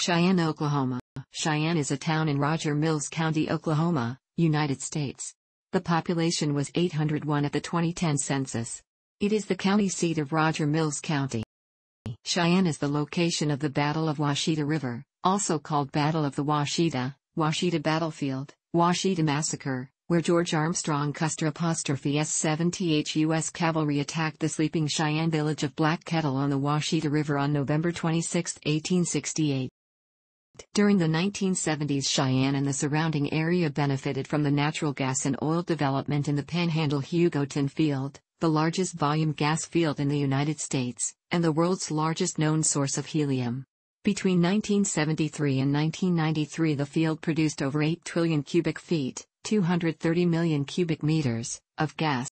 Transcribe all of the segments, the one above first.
Cheyenne, Oklahoma. Cheyenne is a town in Roger Mills County, Oklahoma, United States. The population was 801 at the 2010 census. It is the county seat of Roger Mills County. Cheyenne is the location of the Battle of Washita River, also called Battle of the Washita, Washita Battlefield, Washita Massacre, where George Armstrong Custer apostrophe S-70H U.S. cavalry attacked the sleeping Cheyenne village of Black Kettle on the Washita River on November 26, 1868. During the 1970s Cheyenne and the surrounding area benefited from the natural gas and oil development in the Panhandle Hugoton Field, the largest volume gas field in the United States, and the world's largest known source of helium. Between 1973 and 1993 the field produced over 8 trillion cubic feet, 230 million cubic meters, of gas.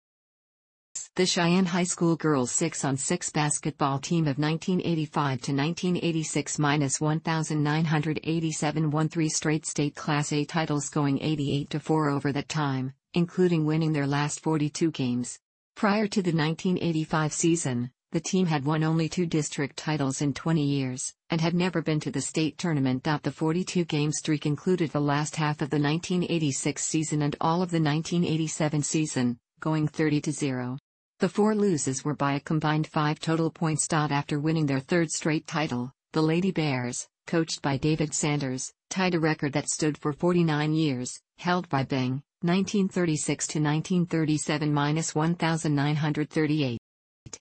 The Cheyenne High School girls 6 on 6 basketball team of 1985 to 1986 minus 1987 won three straight state Class A titles going 88 to 4 over that time, including winning their last 42 games. Prior to the 1985 season, the team had won only two district titles in 20 years, and had never been to the state tournament. The 42 game streak included the last half of the 1986 season and all of the 1987 season, going 30 to 0. The four loses were by a combined five total points. After winning their third straight title, the Lady Bears, coached by David Sanders, tied a record that stood for 49 years, held by Byng, 1936 to 1937 1938.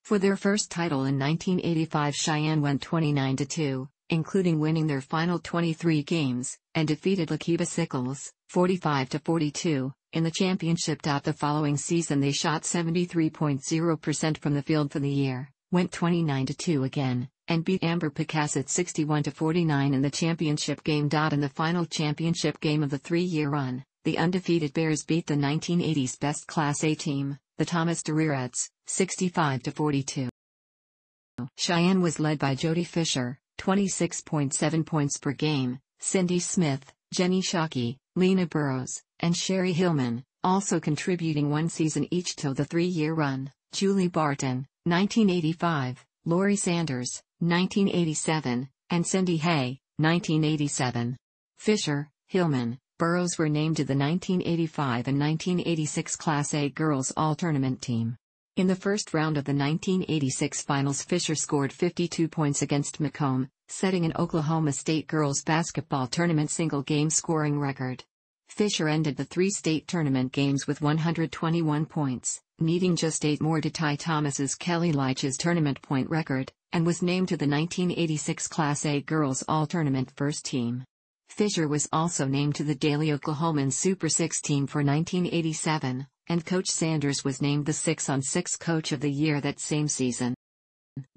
For their first title in 1985 Cheyenne went 29 to 2, including winning their final 23 games, and defeated Lookeba Sickles, 45 to 42, in the championship. The following season they shot 73.0% from the field for the year, went 29 2 again, and beat Amber Pocasset 61 49 in the championship game. In the final championship game of the three-year run, the undefeated Bears beat the 1980s best Class A team, the Thomas Dererettes, 65 42. Cheyenne was led by Jody Fisher, 26.7 points per game, Cindy Smith, Jenny Shockey, Lena Burrows, and Sherry Hillman, also contributing one season each to the three-year run, Julie Barton, 1985, Laurie Sanders, 1987, and Cindy Hay, 1987. Fisher, Hillman, Burrows were named to the 1985 and 1986 Class A Girls All-Tournament team. In the first round of the 1986 finals Fisher scored 52 points against Macomb, setting an Oklahoma State girls basketball tournament single-game scoring record. Fisher ended the three state tournament games with 121 points, needing just eight more to tie Thomas's Kelly Leitch's tournament point record, and was named to the 1986 Class A Girls All-Tournament First Team. Fisher was also named to the Daily Oklahoman Super 6 team for 1987, and Coach Sanders was named the 6 on 6 Coach of the Year that same season.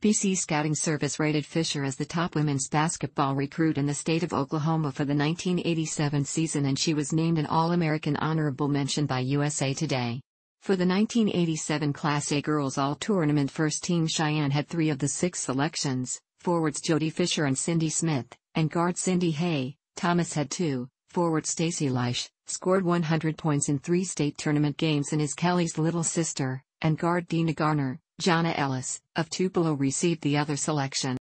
BC Scouting Service rated Fisher as the top women's basketball recruit in the state of Oklahoma for the 1987 season and she was named an All-American honorable mention by USA Today. For the 1987 Class A Girls All-Tournament First Team Cheyenne had three of the six selections, forwards Jody Fisher and Cindy Smith, and guard Cindy Hay. Thomas had two, forward Stacy Leish, scored 100 points in three state tournament games and is Kelly's little sister, and guard Dina Garner, Jana Ellis, of Tupelo received the other selection.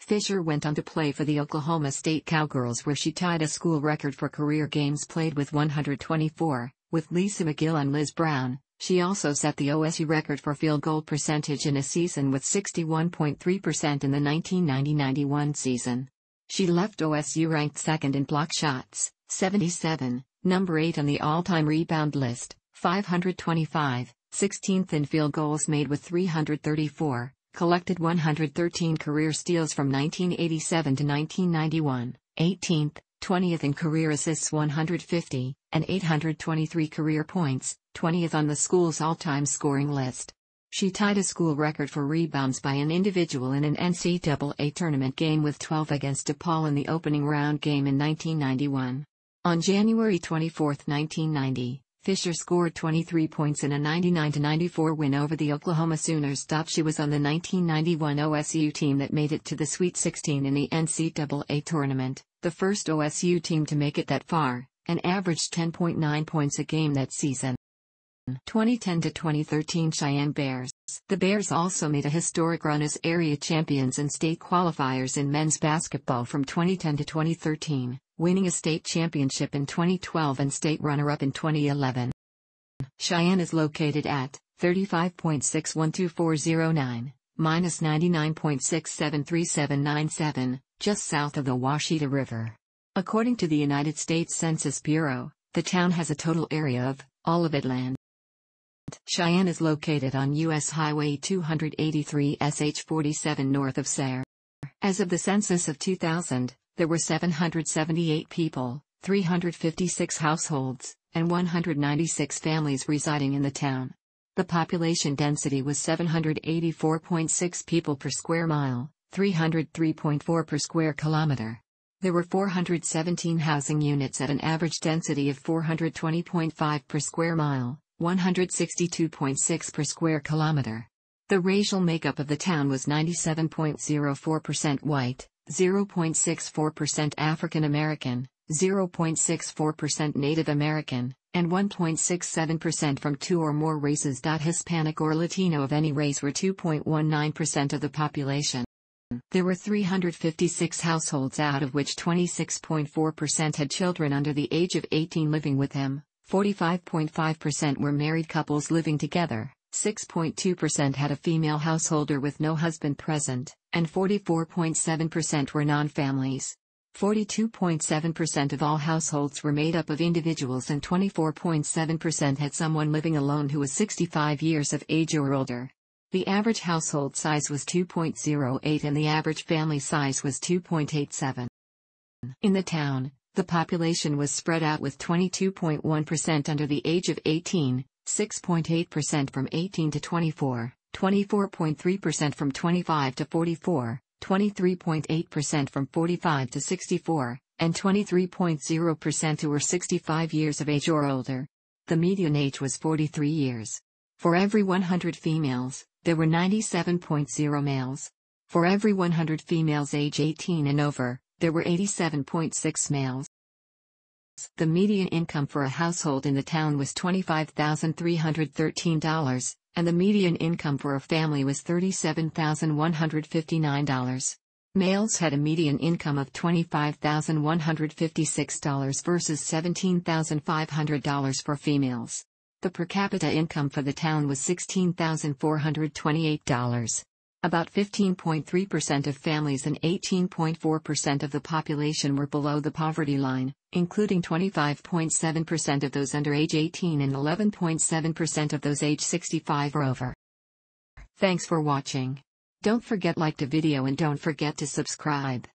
Fisher went on to play for the Oklahoma State Cowgirls where she tied a school record for career games played with 124, with Lisa McGill and Liz Brown. She also set the OSU record for field goal percentage in a season with 61.3% in the 1990-91 season. She left OSU ranked second in block shots, 77, number 8 on the all-time rebound list, 525, 16th in field goals made with 334, collected 113 career steals from 1987 to 1991, 18th, 20th in career assists 150, and 823 career points, 20th on the school's all-time scoring list. She tied a school record for rebounds by an individual in an NCAA tournament game with 12 against DePaul in the opening round game in 1991. On January 24, 1990, Fisher scored 23 points in a 99-94 win over the Oklahoma Sooners. She was on the 1991 OSU team that made it to the Sweet 16 in the NCAA tournament, the first OSU team to make it that far, and averaged 10.9 points a game that season. 2010 to 2013 Cheyenne Bears. The Bears also made a historic run as area champions and state qualifiers in men's basketball from 2010 to 2013, winning a state championship in 2012 and state runner-up in 2011. Cheyenne is located at 35.612409, minus 99.673797, just south of the Washita River. According to the United States Census Bureau, the town has a total area of all of it land. Cheyenne is located on U.S. Highway 283 SH 47 north of Sayre. As of the census of 2000, there were 778 people, 356 households, and 196 families residing in the town. The population density was 784.6 people per square mile, 303.4 per square kilometer. There were 417 housing units at an average density of 420.5 per square mile, 162.6 per square kilometer. The racial makeup of the town was 97.04% white, 0.64% African American, 0.64% Native American, and 1.67% from two or more races. Hispanic or Latino of any race were 2.19% of the population. There were 356 households out of which 26.4% had children under the age of 18 living with them, 45.5% were married couples living together, 6.2% had a female householder with no husband present, and 44.7% were non-families. 42.7% of all households were made up of individuals and 24.7% had someone living alone who was 65 years of age or older. The average household size was 2.08 and the average family size was 2.87. In the town, the population was spread out with 22.1% under the age of 18, 6.8% from 18 to 24, 24.3% from 25 to 44, 23.8% from 45 to 64, and 23.0% who were 65 years of age or older. The median age was 43 years. For every 100 females, there were 97.0 males. For every 100 females age 18 and over, there were 87.6 males. The median income for a household in the town was $25,313, and the median income for a family was $37,159. Males had a median income of $25,156 versus $17,500 for females. The per capita income for the town was $16,428. About 15.3% of families and 18.4% of the population were below the poverty line, including 25.7% of those under age 18 and 11.7% of those age 65 or over. Thanks for watching. Don't forget like the video and don't forget to subscribe.